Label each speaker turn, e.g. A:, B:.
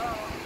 A: Oh.